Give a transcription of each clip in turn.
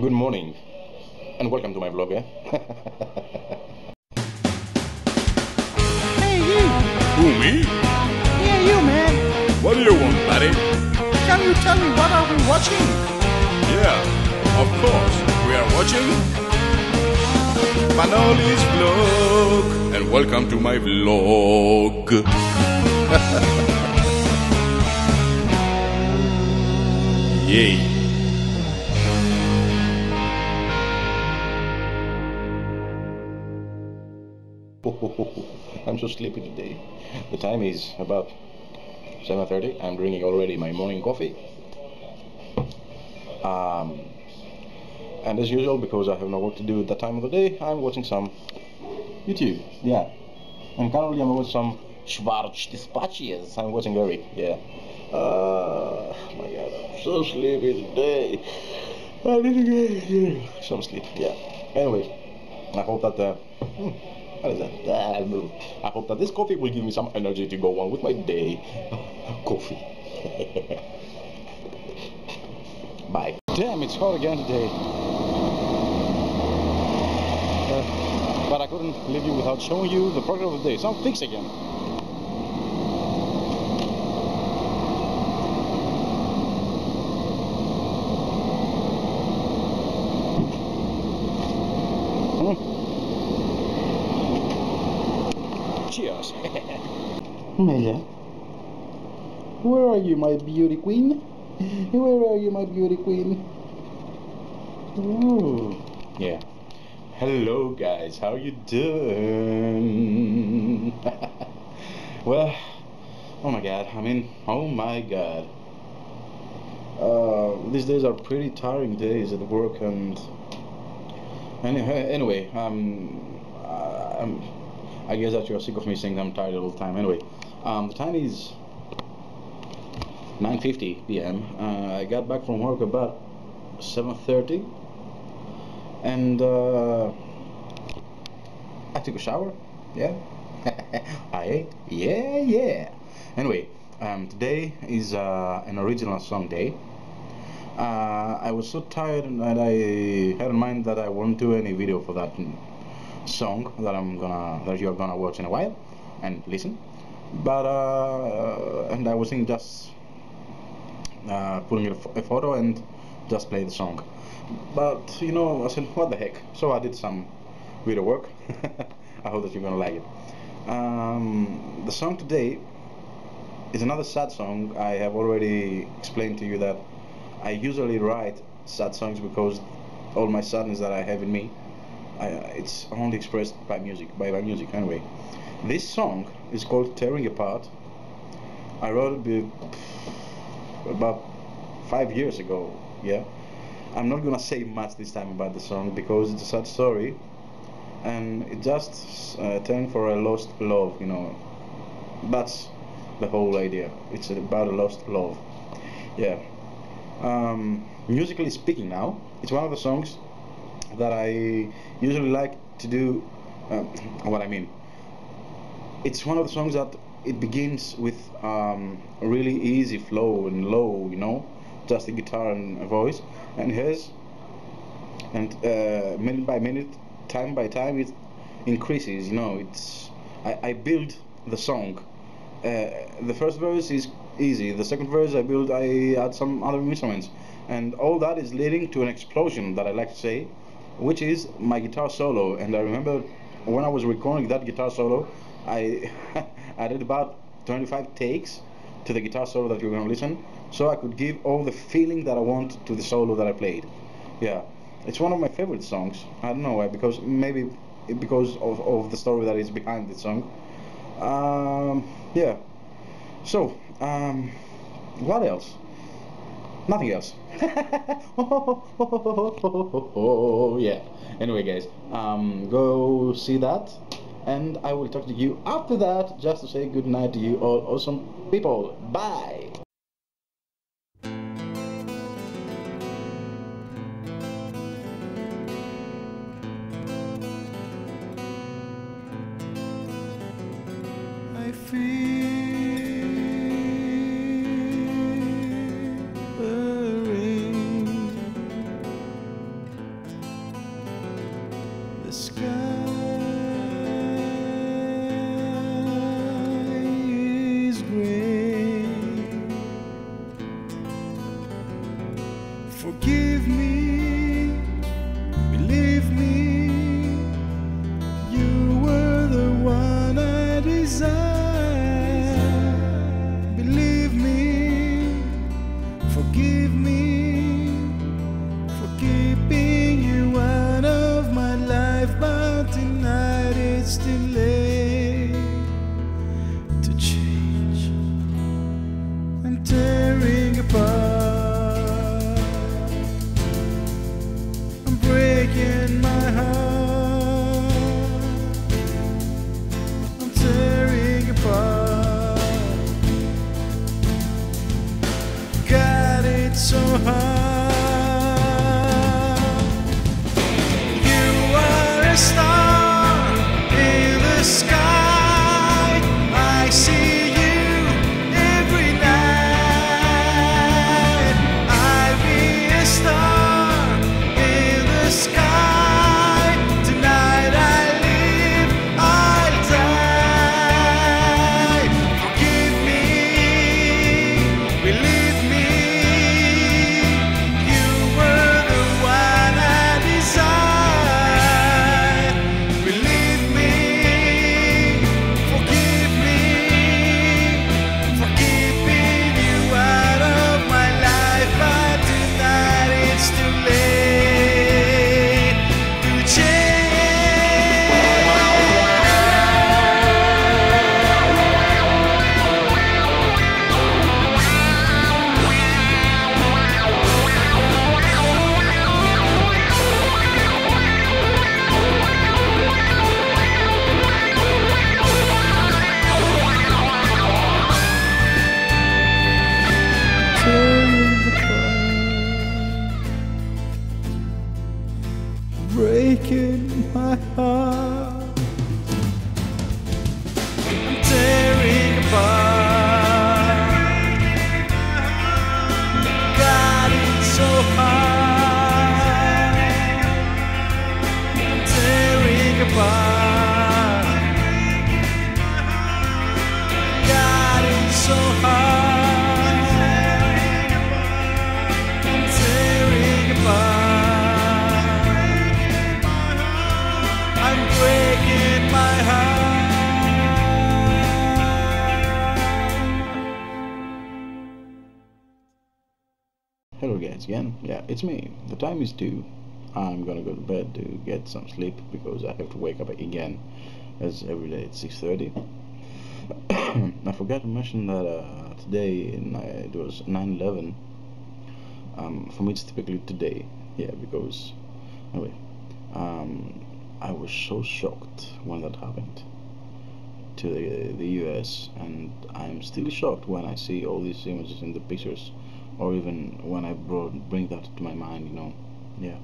Good morning, and welcome to my vlog. Eh? Hey, you! Who, me? Yeah, you, man! What do you want, buddy? Can you tell me what are we watching? Yeah, of course. We are watching Manoli's vlog. And welcome to my vlog. Yay. I'm so sleepy today. The time is about 7.30. I'm drinking already my morning coffee. Um, and as usual, because I have no work to do at that time of the day, I'm watching some YouTube. Yeah. And currently I'm watching some Schwarz Dispatches. I'm watching Eric. Yeah. Uh, my god, I'm so sleepy today. I need to get some sleep. Yeah. Anyway, I hope that. Uh, hmm, I hope that this coffee will give me some energy to go on with my day. coffee. Bye. Damn, it's hot again today. Uh, but I couldn't leave you without showing you the product of the day. Some fix again. Hmm. Mela. Where are you, my beauty queen? Where are you, my beauty queen? Ooh. Yeah. Hello, guys. How you doing? well, oh my God. I mean, oh my God. Uh, these days are pretty tiring days at work, and anyway, anyway, um, uh, um, I guess that you're sick of me saying I'm tired all the time. Anyway, um, the time is 9:50 p.m. Uh, I got back from work about 7:30, and uh, I took a shower. Yeah, I ate. Yeah, yeah. Anyway, um, today is uh, an original song day. Uh, I was so tired that I had in mind that I won't do any video for that song that I'm gonna that you're gonna watch in a while and listen. But uh, and I was thinking just uh, putting a, a photo and just play the song. But you know, I said, what the heck? So I did some video work. I hope that you're gonna like it. Um, the song today is another sad song. I have already explained to you that I usually write sad songs because all my sadness that I have in me, I, it's only expressed by music, by my music anyway. This song is called Tearing Apart. I wrote it about five years ago, yeah. I'm not gonna say much this time about the song because it's a sad story and it just uh, telling for a lost love, you know. That's the whole idea. It's about a lost love. Yeah. Um, musically speaking, now it's one of the songs that I usually like to do. Uh, what I mean, it's one of the songs that it begins with um, a really easy flow and low, you know, just a guitar and a voice, and has and uh, minute by minute, time by time, it increases. You know, it's I, I build the song. Uh, the first verse is easy. The second verse I build, I add some other instruments, and all that is leading to an explosion that I like to say, which is my guitar solo. And I remember when I was recording that guitar solo, I I did about 25 takes to the guitar solo that you're gonna listen, so I could give all the feeling that I want to the solo that I played. Yeah, it's one of my favorite songs. I don't know why, because maybe because of, of the story that is behind the song. Um, yeah. So, um, what else? Nothing else. yeah. Anyway, guys, um, go see that, and I will talk to you after that, just to say good night to you all awesome people. Bye. sky. Too late to change. Tearing apart. I'm breaking my heart. I'm tearing apart. God, it's so hard. Breaking my heart, Again. Yeah, it's me. The time is two. I'm gonna go to bed to get some sleep because I have to wake up again as every day at 6.30. I forgot to mention that uh, today uh, it was 9-11. Um, for me it's typically today. Yeah, because anyway, um, I was so shocked when that happened to the, the US and I'm still shocked when I see all these images in the pictures or even when I brought, bring that to my mind, you know. Yeah.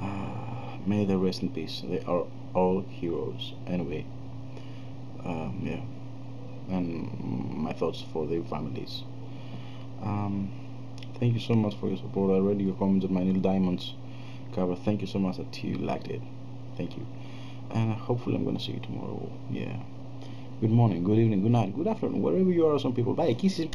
Uh, may they rest in peace. They are all heroes. Anyway. Um, yeah. And my thoughts for their families. Um, thank you so much for your support. I read your comments on my Neil Diamonds cover. Thank you so much that you liked it. Thank you. And hopefully I'm gonna see you tomorrow. Yeah. Good morning, good evening, good night, good afternoon, wherever you are. Some people. Bye. Kisses.